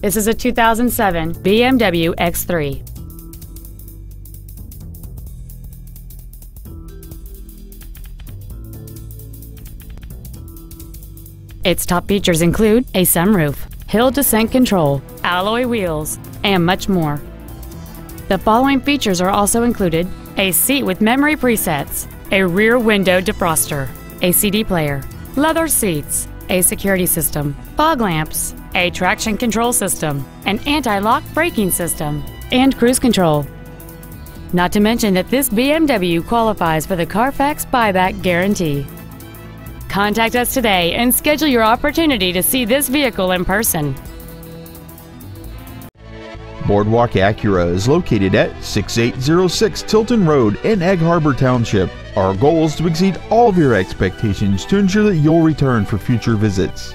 This is a 2007 BMW X3. Its top features include a sunroof, hill descent control, alloy wheels, and much more. The following features are also included a seat with memory presets, a rear window defroster, a CD player, leather seats, a security system, fog lamps, a traction control system, an anti-lock braking system, and cruise control. Not to mention that this BMW qualifies for the Carfax buyback guarantee. Contact us today and schedule your opportunity to see this vehicle in person. Boardwalk Acura is located at 6806 Tilton Road in Egg Harbor Township. Our goal is to exceed all of your expectations to ensure that you'll return for future visits.